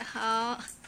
好。